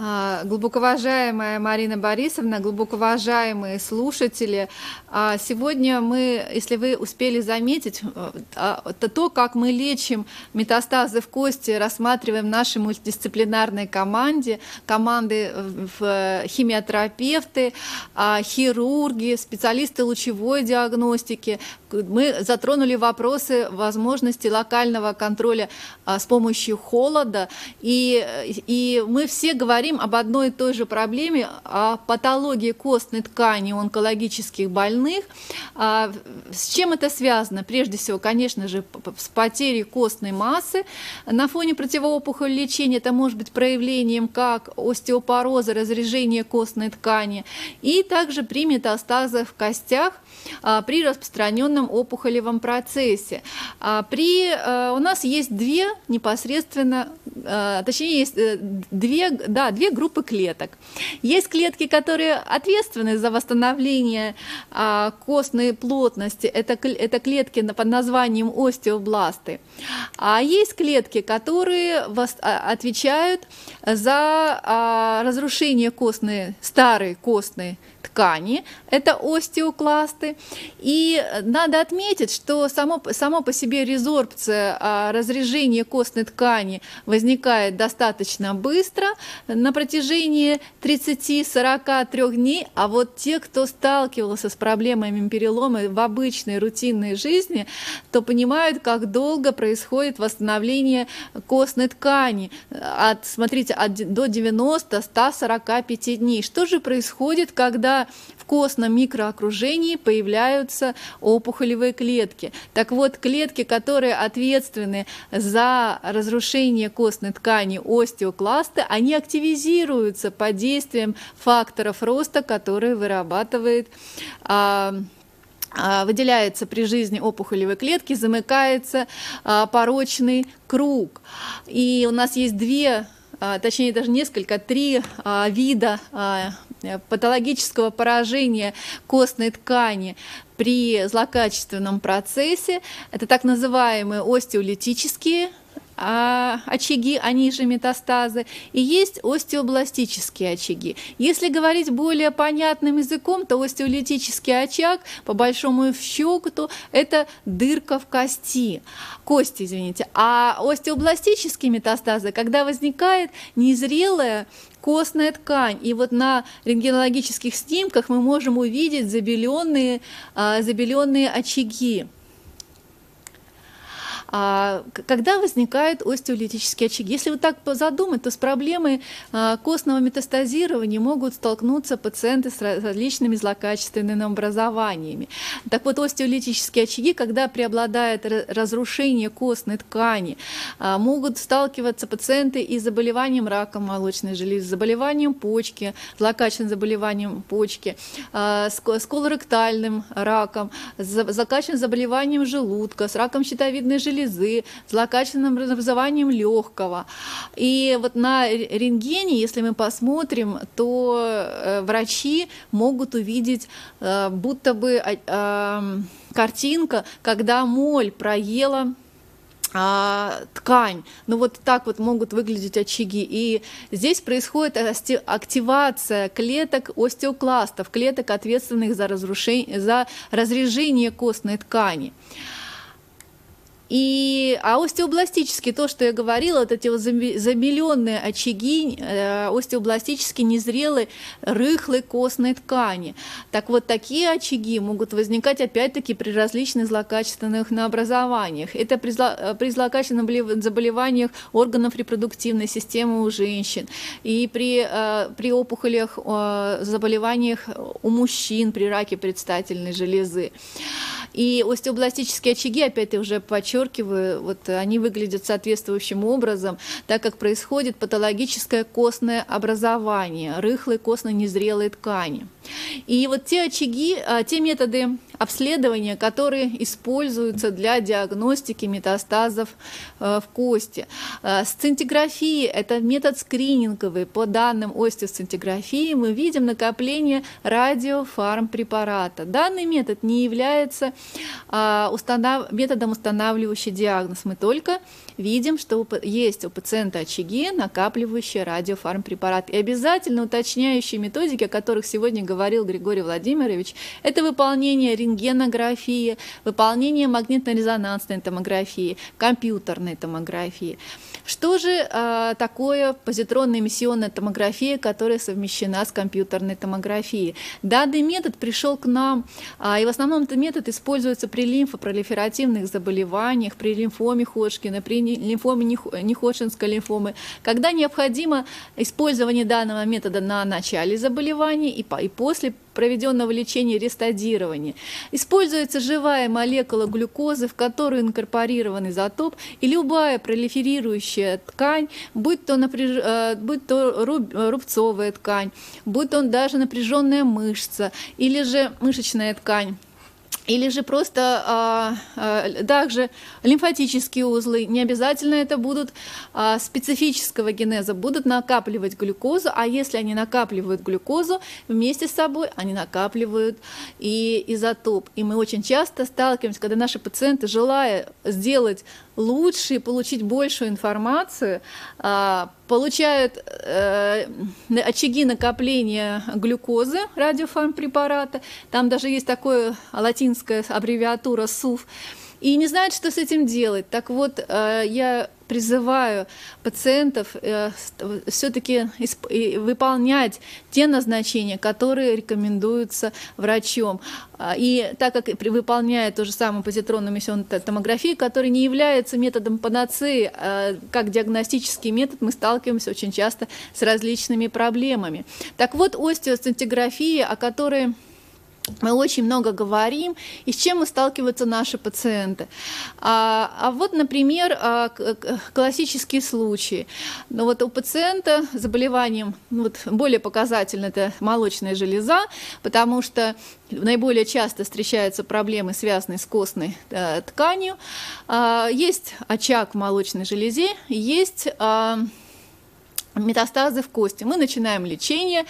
А, глубоко уважаемая Марина Борисовна, глубоко уважаемые слушатели, а, сегодня мы, если вы успели заметить, э, а, то, как мы лечим метастазы в кости, рассматриваем в нашей мультидисциплинарной команде, команды в химиотерапевты, хирурги, специалисты лучевой диагностики. Мы затронули вопросы возможности локального контроля с помощью холода, и, и мы все говорим, говорим об одной и той же проблеме, о патологии костной ткани у онкологических больных. А, с чем это связано? Прежде всего, конечно же, с потерей костной массы. На фоне противоопухолевого лечения это может быть проявлением как остеопороза, разрежения костной ткани, и также при метастазах в костях а, при распространенном опухолевом процессе. А, при, у нас есть две непосредственно, точнее, есть э, две, да, две группы клеток. Есть клетки, которые ответственны за восстановление а, костной плотности. Это, это клетки под названием остеобласты. А есть клетки, которые а, отвечают за а, разрушение костной, старой костной ткани, это остеокласты. И надо отметить, что само, само по себе резорбция, а, разрежение костной ткани возникает достаточно быстро, на протяжении 30-43 дней, а вот те, кто сталкивался с проблемами перелома в обычной рутинной жизни, то понимают, как долго происходит восстановление костной ткани. От, смотрите, от, до 90-145 дней. Что же происходит, когда в костном микроокружении появляются опухолевые клетки. Так вот, клетки, которые ответственны за разрушение костной ткани остеокласты, они активизируются под действием факторов роста, которые вырабатывает а, а выделяется при жизни опухолевой клетки, замыкается а, порочный круг. И у нас есть две точнее даже несколько, три а, вида а, патологического поражения костной ткани при злокачественном процессе. Это так называемые остеолитические а, очаги, они же метастазы, и есть остеобластические очаги. Если говорить более понятным языком, то остеолитический очаг, по большому счету, это дырка в кости, кости, извините. А остеобластические метастазы, когда возникает незрелая костная ткань. И вот на рентгенологических снимках мы можем увидеть забеленные, а, забеленные очаги. А когда возникают остеолитические очаги? Если вот так задумать, то с проблемой а, костного метастазирования могут столкнуться пациенты с различными злокачественными образованиями. Так вот, остеолитические очаги, когда преобладает разрушение костной ткани, а, могут сталкиваться пациенты и с заболеванием раком молочной железы, с заболеванием почки, злокачественным заболеванием почки, с колоректальным раком, с злокачественным заболеванием желудка, с раком щитовидной железы, железы, злокачественным образованием легкого. И вот на рентгене, если мы посмотрим, то э, врачи могут увидеть э, будто бы э, картинка, когда моль проела а, ткань. Ну вот так вот могут выглядеть очаги. И здесь происходит активация клеток остеокластов, клеток, ответственных за, разрушение, за разрежение костной ткани. И, а остеобластические, то, что я говорила, вот эти вот замиленные очаги э, остеобластически незрелой рыхлой костной ткани. Так вот, такие очаги могут возникать опять-таки при различных злокачественных образованиях. Это при, зло, э, при злокачественных заболеваниях органов репродуктивной системы у женщин, и при, э, при опухолях, заболеваниях у мужчин, при раке предстательной железы. И остеобластические очаги, опять я уже подчеркиваю, вот они выглядят соответствующим образом, так как происходит патологическое костное образование рыхлой костно-незрелой ткани. И вот те очаги, а, те методы обследования, которые используются для диагностики метастазов э, в кости. Э, сцинтиграфия – это метод скрининговый. По данным остеосцинтиграфии мы видим накопление радиофармпрепарата. Данный метод не является установ... методом устанавливающий диагноз. Мы только видим, что есть у пациента очаги, накапливающие радиофармпрепарат. И обязательно уточняющие методики, о которых сегодня говорил Григорий Владимирович, это выполнение рентгенографии, выполнение магнитно-резонансной томографии, компьютерной томографии. Что же э, такое позитронная эмиссионная томография, которая совмещена с компьютерной томографией? Данный метод пришел к нам, э, и в основном этот метод используется при лимфопролиферативных заболеваниях, при лимфоме Ходжкина, при лимфоме неходжинской лимфомы, когда необходимо использование данного метода на начале заболевания и, по, и после проведенного лечения рестадирования. Используется живая молекула глюкозы, в которую инкорпорирован изотоп, и любая пролиферирующая ткань, будь то, напряж... Э, будь то рубцовая ткань, будь то даже напряженная мышца или же мышечная ткань, или же просто а, а, также лимфатические узлы, не обязательно это будут а, специфического генеза, будут накапливать глюкозу, а если они накапливают глюкозу, вместе с собой они накапливают и изотоп. И мы очень часто сталкиваемся, когда наши пациенты, желая сделать лучше получить большую информацию, а, получают э, очаги накопления глюкозы радиофармпрепарата. Там даже есть такая латинская аббревиатура СУФ и не знают, что с этим делать. Так вот, э, я призываю пациентов э, все-таки выполнять те назначения, которые рекомендуются врачом. А, и так как выполняет то же самое позитронную эмиссионную томографию, которая не является методом панацеи, а как диагностический метод, мы сталкиваемся очень часто с различными проблемами. Так вот, остеосцинтиграфия, о которой мы очень много говорим, и с чем сталкиваются наши пациенты. А, а вот, например, а, классические случаи. Ну, вот у пациента с заболеванием, ну, вот более показательно это молочная железа, потому что наиболее часто встречаются проблемы, связанные с костной э, тканью. А, есть очаг в молочной железе, есть а, метастазы в кости. Мы начинаем лечение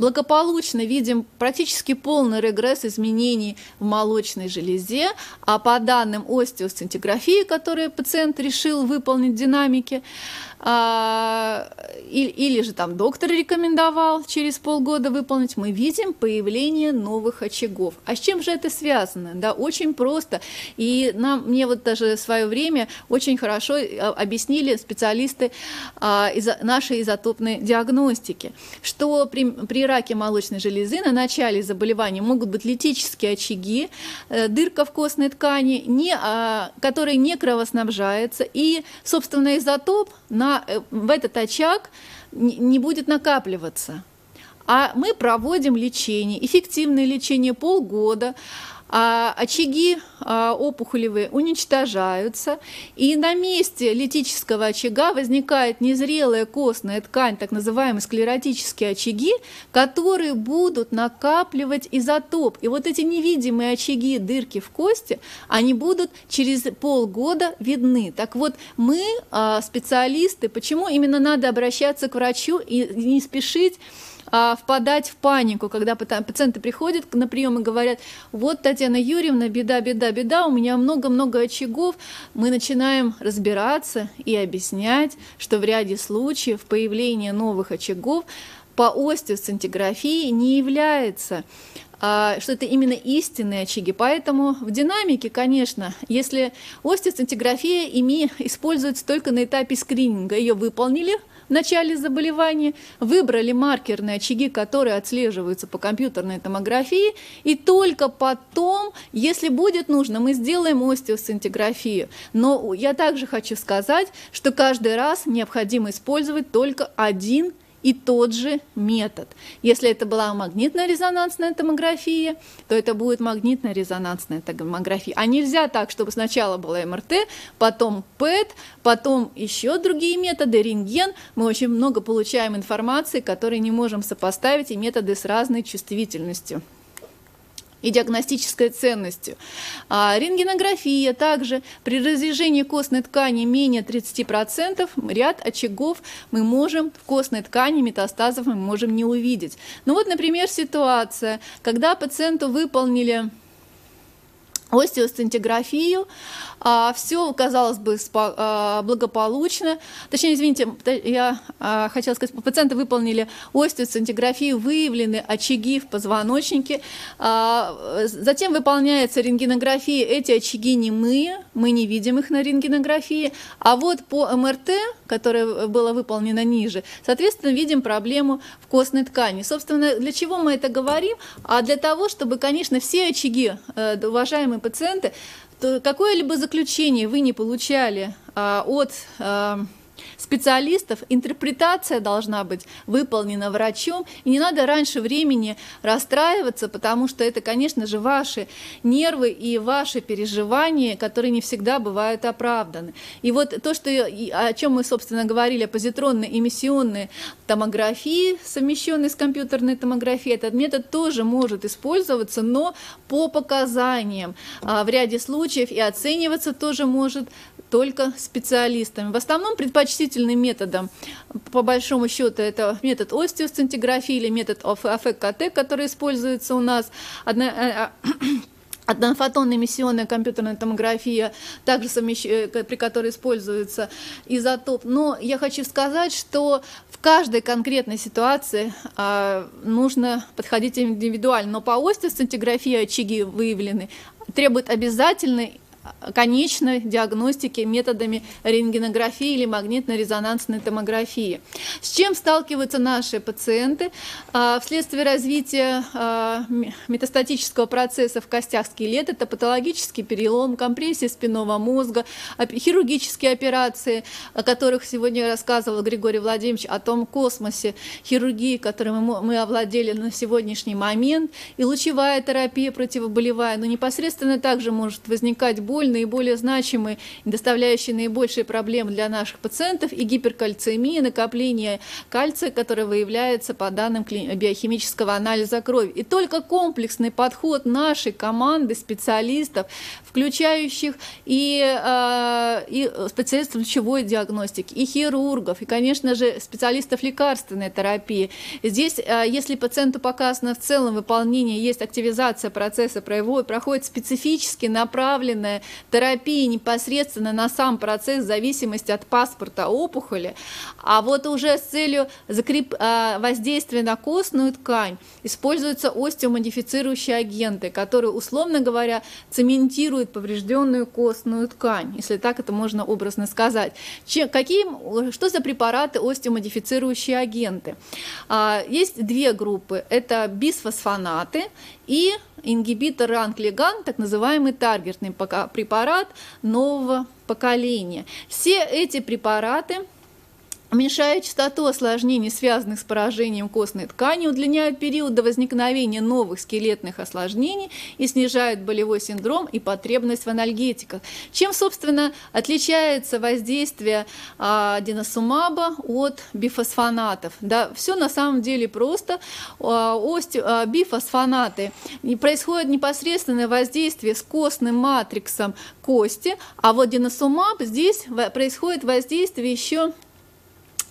благополучно видим практически полный регресс изменений в молочной железе, а по данным остеосцинтиграфии, которые пациент решил выполнить в динамике, а, или, или же там доктор рекомендовал через полгода выполнить, мы видим появление новых очагов. А с чем же это связано? Да, очень просто. И нам, мне вот даже в свое время очень хорошо а, объяснили специалисты а, из нашей изотопной диагностики, что при, при раке молочной железы на начале заболевания могут быть литические очаги, э, дырка в костной ткани, не, а, которая не кровоснабжается, и, собственно, изотоп на, э, в этот очаг не будет накапливаться. А мы проводим лечение, эффективное лечение полгода, очаги а, опухолевые уничтожаются, и на месте литического очага возникает незрелая костная ткань, так называемые склеротические очаги, которые будут накапливать изотоп. И вот эти невидимые очаги, дырки в кости, они будут через полгода видны. Так вот, мы, а, специалисты, почему именно надо обращаться к врачу и не спешить а, впадать в панику, когда пациенты приходят на прием и говорят, вот, Татьяна Юрьевна, беда, беда, беда, у меня много-много очагов. Мы начинаем разбираться и объяснять, что в ряде случаев появление новых очагов по остеосцинтиграфии не является а, что это именно истинные очаги. Поэтому в динамике, конечно, если остеосцинтиграфия ими используется только на этапе скрининга, ее выполнили, в начале заболевания, выбрали маркерные очаги, которые отслеживаются по компьютерной томографии, и только потом, если будет нужно, мы сделаем остеосцинтиграфию. Но я также хочу сказать, что каждый раз необходимо использовать только один и тот же метод. Если это была магнитно-резонансная томография, то это будет магнитно-резонансная томография. А нельзя так, чтобы сначала была МРТ, потом ПЭТ, потом еще другие методы, рентген. Мы очень много получаем информации, которые не можем сопоставить, и методы с разной чувствительностью и диагностической ценностью. А рентгенография также при разрежении костной ткани менее 30% ряд очагов мы можем в костной ткани метастазов мы можем не увидеть. Ну вот, например, ситуация, когда пациенту выполнили остеосцинтиграфию. А, все, казалось бы, а, благополучно. Точнее, извините, я а, хотела сказать, пациенты выполнили остеосцинтиграфию, выявлены очаги в позвоночнике. А, затем выполняется рентгенография. Эти очаги не мы, мы не видим их на рентгенографии. А вот по МРТ, которое было выполнено ниже, соответственно, видим проблему в костной ткани. Собственно, для чего мы это говорим? А для того, чтобы, конечно, все очаги, э, пациенты, какое-либо заключение вы не получали а, от а, специалистов, интерпретация должна быть выполнена врачом, и не надо раньше времени расстраиваться, потому что это, конечно же, ваши нервы и ваши переживания, которые не всегда бывают оправданы. И вот то, что, о чем мы, собственно, говорили, позитронной эмиссионной томографии, совмещенной с компьютерной томографией, этот метод тоже может использоваться, но по показаниям а, в ряде случаев и оцениваться тоже может только специалистами. В основном предпочтительным методом, по большому счету, это метод остеосцинтиграфии или метод АФКТ, который используется у нас. Одна, э, э, Однофотонная эмиссионная компьютерная томография, также совмещ... Э, при которой используется изотоп. Но я хочу сказать, что в каждой конкретной ситуации а, нужно подходить индивидуально. Но по остеосцинтиграфии очаги выявлены, требует обязательной конечной диагностики методами рентгенографии или магнитно-резонансной томографии. С чем сталкиваются наши пациенты а, вследствие развития а, метастатического процесса в костях скелета? Это патологический перелом, компрессия спинного мозга, хирургические операции, о которых сегодня рассказывал Григорий Владимирович, о том космосе хирургии, которым мы овладели на сегодняшний момент, и лучевая терапия противоболевая, но непосредственно также может возникать боль наиболее значимый и доставляющий наибольшие проблемы для наших пациентов, и гиперкальцемия, накопление кальция, которое выявляется по данным биохимического анализа крови. И только комплексный подход нашей команды специалистов, включающих и, э, и специалистов лучевой диагностики, и хирургов, и, конечно же, специалистов лекарственной терапии. Здесь, э, если пациенту показано в целом выполнение, есть активизация процесса, проходит специфически направленная терапия непосредственно на сам процесс зависимости от паспорта опухоли, а вот уже с целью закреп... А, воздействия на костную ткань используются остеомодифицирующие агенты, которые, условно говоря, цементируют поврежденную костную ткань, если так это можно образно сказать. Чем, какие, что за препараты остеомодифицирующие агенты? А, есть две группы. Это бисфосфонаты и ингибитор ранглиган, так называемый таргетный препарат нового поколения. Все эти препараты уменьшает частоту осложнений, связанных с поражением костной ткани, удлиняет период до возникновения новых скелетных осложнений и снижает болевой синдром и потребность в анальгетиках. Чем, собственно, отличается воздействие а, диносумаба от бифосфонатов? Да, все на самом деле просто. А, ости, а, бифосфонаты не происходит непосредственное воздействие с костным матриксом кости, а вот диносумаб здесь происходит воздействие еще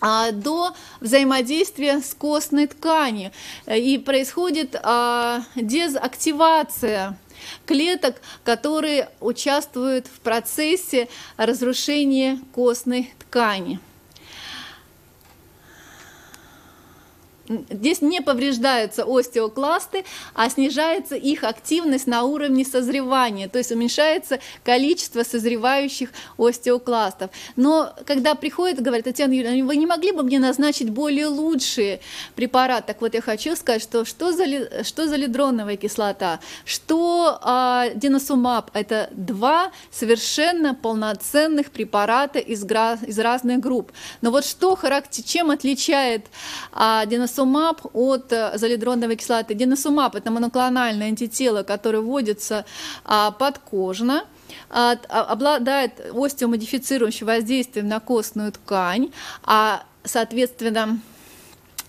до взаимодействия с костной тканью. И происходит а, дезактивация клеток, которые участвуют в процессе разрушения костной ткани. Здесь не повреждаются остеокласты, а снижается их активность на уровне созревания, то есть уменьшается количество созревающих остеокластов. Но когда приходит, говорит, Татьяна Юрьевна, вы не могли бы мне назначить более лучшие препараты? Так вот я хочу сказать, что что за, что за лидроновая кислота, что а, диносумаб, это два совершенно полноценных препарата из, из разных групп. Но вот что характер, чем отличает а, диносумаб деносумаб от э, залидроновой кислоты. Деносумаб – это моноклональное антитело, которое вводится а, подкожно, а, обладает остеомодифицирующим воздействием на костную ткань, а, соответственно,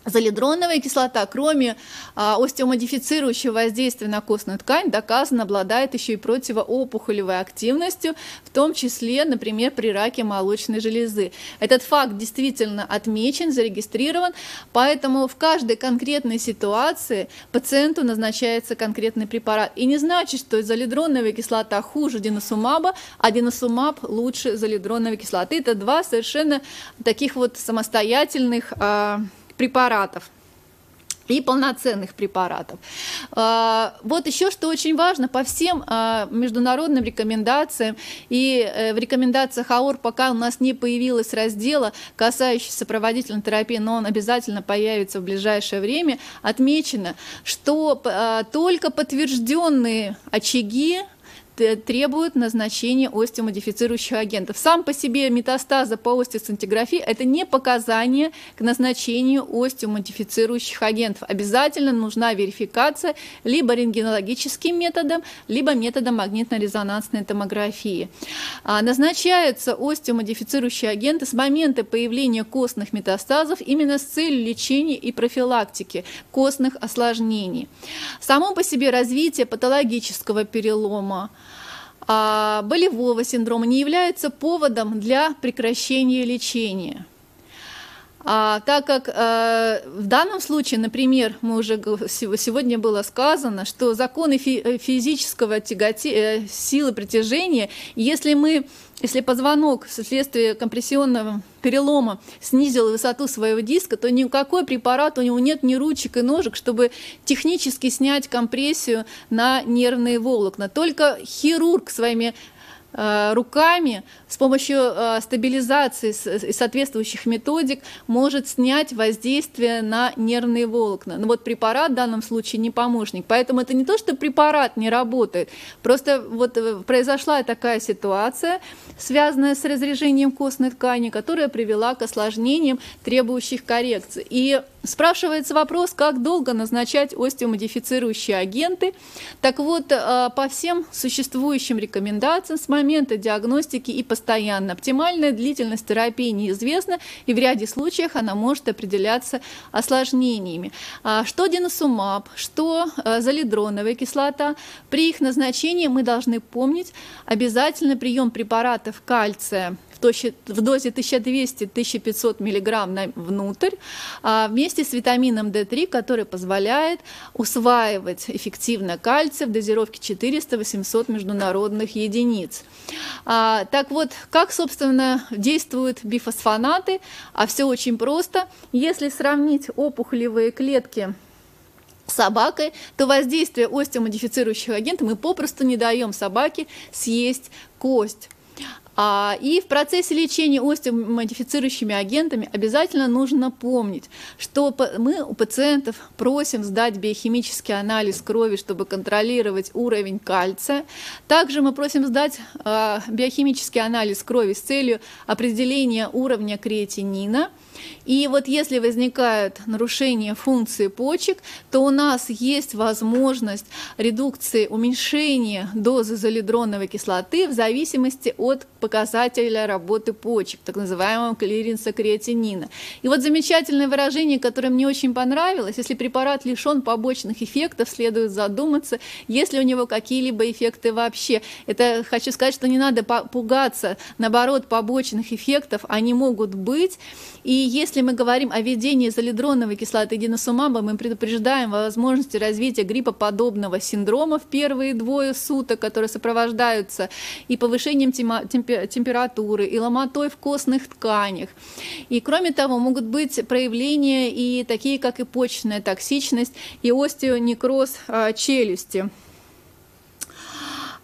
Залидроновая кислота, кроме а, остеомодифицирующего воздействия на костную ткань, доказано обладает еще и противоопухолевой активностью, в том числе, например, при раке молочной железы. Этот факт действительно отмечен, зарегистрирован, поэтому в каждой конкретной ситуации пациенту назначается конкретный препарат. И не значит, что залидроновая кислота хуже диносумаба, а диносумаб лучше залидроновой кислоты. Это два совершенно таких вот самостоятельных а, препаратов и полноценных препаратов. А, вот еще что очень важно, по всем а, международным рекомендациям и э, в рекомендациях АОР пока у нас не появилось раздела, касающийся сопроводительной терапии, но он обязательно появится в ближайшее время, отмечено, что а, только подтвержденные очаги требуют назначения остеомодифицирующих агентов. Сам по себе метастаза по остеосцинтиграфии – это не показание к назначению остеомодифицирующих агентов. Обязательно нужна верификация либо рентгенологическим методом, либо методом магнитно-резонансной томографии. А, назначаются остеомодифицирующие агенты с момента появления костных метастазов именно с целью лечения и профилактики костных осложнений. Само по себе развитие патологического перелома, болевого синдрома не является поводом для прекращения лечения. А, так как э, в данном случае, например, мы уже сегодня было сказано, что законы фи э, физического тяготе, э, силы притяжения, если мы если позвонок вследствие компрессионного перелома снизил высоту своего диска, то никакой препарат у него нет ни ручек и ножек, чтобы технически снять компрессию на нервные волокна. Только хирург своими руками с помощью э, стабилизации и соответствующих методик может снять воздействие на нервные волокна. Но вот препарат в данном случае не помощник. Поэтому это не то, что препарат не работает. Просто вот э, произошла такая ситуация, связанная с разрежением костной ткани, которая привела к осложнениям, требующих коррекции. И Спрашивается вопрос, как долго назначать остеомодифицирующие агенты. Так вот, по всем существующим рекомендациям с момента диагностики и постоянно. Оптимальная длительность терапии неизвестна, и в ряде случаев она может определяться осложнениями. А что деносумаб, что э, залидроновая кислота. При их назначении мы должны помнить обязательно прием препаратов кальция в дозе 1200-1500 мг внутрь а, вместе с витамином D3, который позволяет усваивать эффективно кальций в дозировке 400-800 международных единиц. А, так вот, как, собственно, действуют бифосфонаты? А все очень просто. Если сравнить опухолевые клетки собакой, то воздействие остеомодифицирующих агентов мы попросту не даем собаке съесть кость. А, и в процессе лечения остеомодифицирующими агентами обязательно нужно помнить, что мы у пациентов просим сдать биохимический анализ крови, чтобы контролировать уровень кальция. Также мы просим сдать а, биохимический анализ крови с целью определения уровня креатинина. И вот если возникают нарушения функции почек, то у нас есть возможность редукции, уменьшения дозы залидроновой кислоты в зависимости от показателя работы почек, так называемого клиренса креатинина. И вот замечательное выражение, которое мне очень понравилось, если препарат лишен побочных эффектов, следует задуматься, есть ли у него какие-либо эффекты вообще. Это хочу сказать, что не надо пугаться, наоборот, побочных эффектов, они могут быть. И если мы говорим о введении залидроновой кислоты диносумаба, мы предупреждаем о возможности развития гриппоподобного синдрома в первые двое суток, которые сопровождаются и повышением температуры, и ломотой в костных тканях. И кроме того, могут быть проявления и такие, как и почечная токсичность, и остеонекроз а, челюсти.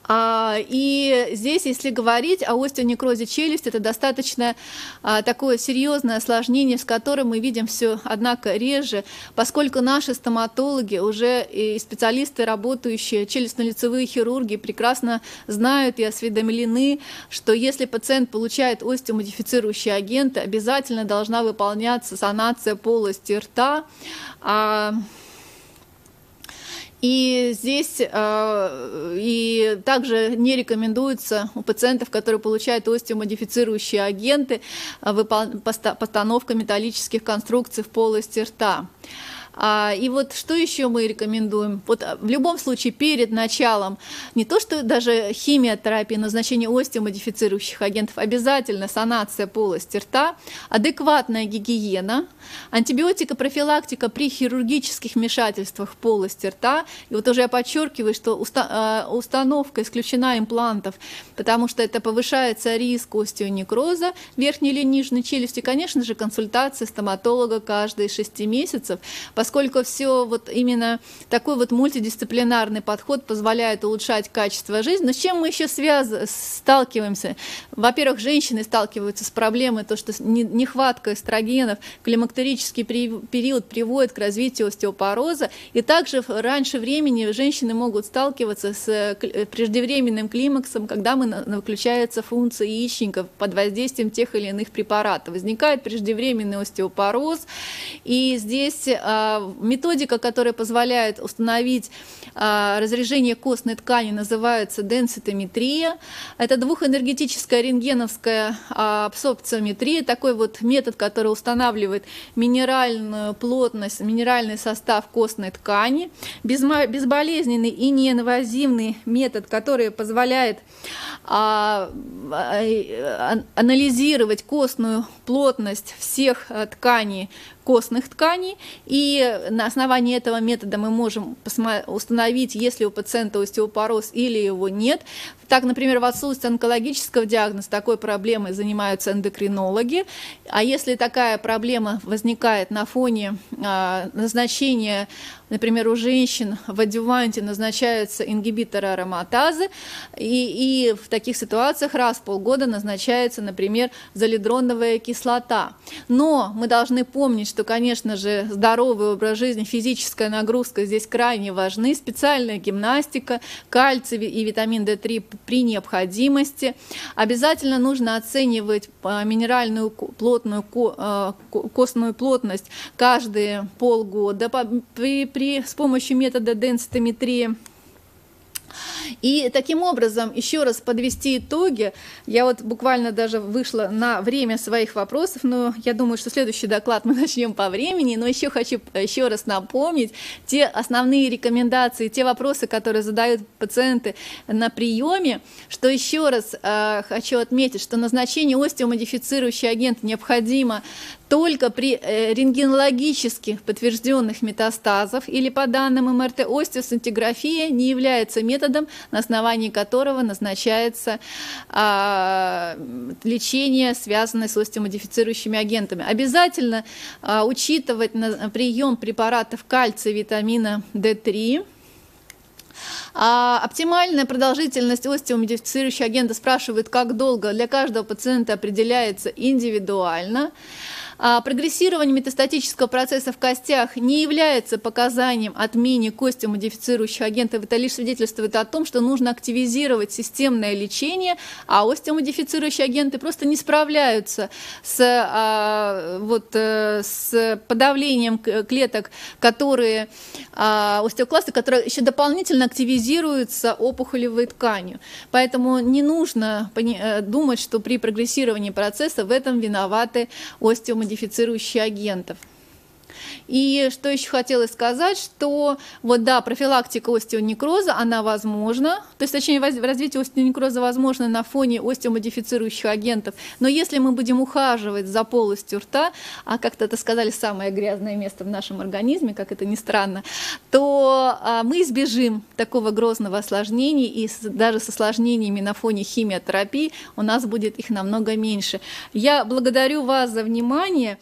А, и здесь, если говорить о остеонекрозе челюсти, это достаточно а, такое серьезное осложнение, с которым мы видим все, однако, реже, поскольку наши стоматологи уже и специалисты, работающие, челюстно-лицевые хирурги, прекрасно знают и осведомлены, что если пациент получает остеомодифицирующие агенты, обязательно должна выполняться санация полости рта, а И здесь также не рекомендуется у пациентов, которые получают остеомодифицирующие агенты, э, постановка металлических конструкций в полости рта. А, и вот что еще мы рекомендуем? Вот а, в любом случае перед началом не то, что даже химиотерапия, назначение остеомодифицирующих агентов, обязательно санация полости рта, адекватная гигиена, антибиотика, профилактика при хирургических вмешательствах полости рта. И вот уже я подчеркиваю, что уста установка исключена имплантов, потому что это повышается риск остеонекроза верхней или нижней челюсти. Конечно же, консультация стоматолога каждые 6 месяцев, поскольку все вот именно такой вот мультидисциплинарный подход позволяет улучшать качество жизни. Но с чем мы еще связ... сталкиваемся? Во-первых, женщины сталкиваются с проблемой, то, что нехватка эстрогенов, климактерический период приводит к развитию остеопороза, и также раньше времени женщины могут сталкиваться с э, преждевременным климаксом, когда мы выключается функция яичников под воздействием тех или иных препаратов. Возникает преждевременный остеопороз, и здесь а, методика, которая позволяет установить а, разрежение костной ткани, называется денситометрия. Это двухэнергетическая рентгеновская а, абсорбциометрия, такой вот метод, который устанавливает минеральную плотность, минеральный состав костной ткани. Безболезненный и неинвазивный метод, который позволяет а, анализировать костную плотность всех тканей костных тканей, и на основании этого метода мы можем установить, есть ли у пациента остеопороз или его нет. Так, например, в отсутствии онкологического диагноза такой проблемой занимаются эндокринологи, а если такая проблема возникает на фоне а, назначения Например, у женщин в адюванте назначаются ингибиторы ароматазы, и, и в таких ситуациях раз в полгода назначается, например, залидроновая кислота. Но мы должны помнить, что, конечно же, здоровый образ жизни, физическая нагрузка здесь крайне важны, специальная гимнастика, кальций и витамин D3 при необходимости. Обязательно нужно оценивать а, минеральную плотную а, костную плотность каждые полгода при при, с помощью метода денситометрии. И таким образом, еще раз подвести итоги, я вот буквально даже вышла на время своих вопросов, но я думаю, что следующий доклад мы начнем по времени, но еще хочу еще раз напомнить те основные рекомендации, те вопросы, которые задают пациенты на приеме, что еще раз э, хочу отметить, что назначение остеомодифицирующий агент необходимо только при э, рентгенологических подтвержденных метастазов или по данным МРТ остеосантиграфия не является методом, на основании которого назначается а, лечение, связанное с остеомодифицирующими агентами. Обязательно а, учитывать на, прием препаратов кальция, витамина D3, а оптимальная продолжительность остеомодифицирующего агента спрашивают, как долго для каждого пациента определяется индивидуально. А прогрессирование метастатического процесса в костях не является показанием отмене кости модифицирующих агентов. Это лишь свидетельствует о том, что нужно активизировать системное лечение, а остеомодифицирующие агенты просто не справляются с, а, вот, э, с подавлением клеток, которые а, остеокласты, которые еще дополнительно активизируются опухолевой тканью. Поэтому не нужно э, думать, что при прогрессировании процесса в этом виноваты остеомодифицирующие модифицирующие агентов. И что еще хотелось сказать, что вот да, профилактика остеонекроза, она возможна, то есть, точнее, развитие остеонекроза возможно на фоне остеомодифицирующих агентов, но если мы будем ухаживать за полостью рта, а как-то это сказали, самое грязное место в нашем организме, как это ни странно, то а, мы избежим такого грозного осложнения, и даже с осложнениями на фоне химиотерапии у нас будет их намного меньше. Я благодарю вас за внимание.